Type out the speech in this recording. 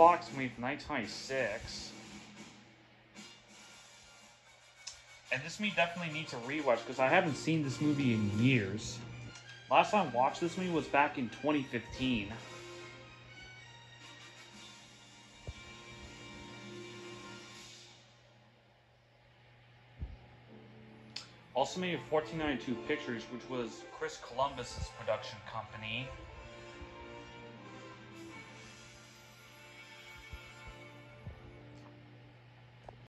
Fox movie from 1926. And this movie definitely needs a rewatch because I haven't seen this movie in years. Last time I watched this movie was back in 2015. Also made 1492 Pictures, which was Chris Columbus's production company.